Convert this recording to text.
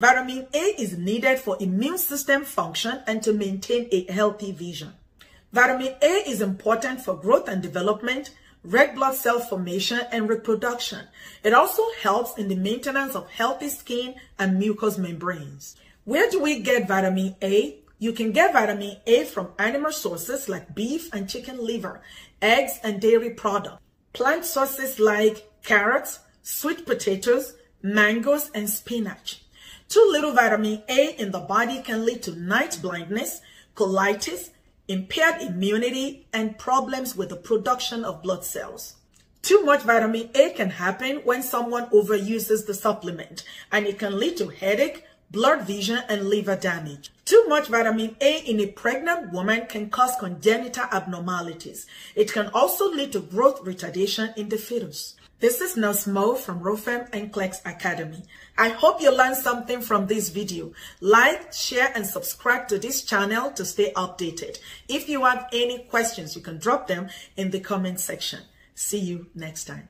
Vitamin A is needed for immune system function and to maintain a healthy vision. Vitamin A is important for growth and development, red blood cell formation, and reproduction. It also helps in the maintenance of healthy skin and mucous membranes. Where do we get vitamin A? You can get vitamin A from animal sources like beef and chicken liver, eggs and dairy products, plant sources like carrots, sweet potatoes, mangoes, and spinach. Too little vitamin A in the body can lead to night blindness, colitis, impaired immunity, and problems with the production of blood cells. Too much vitamin A can happen when someone overuses the supplement, and it can lead to headache, blurred vision, and liver damage. Too much vitamin A in a pregnant woman can cause congenital abnormalities. It can also lead to growth retardation in the fetus. This is Nurse Mo from Rophem NCLEX Academy. I hope you learned something from this video. Like, share, and subscribe to this channel to stay updated. If you have any questions, you can drop them in the comment section. See you next time.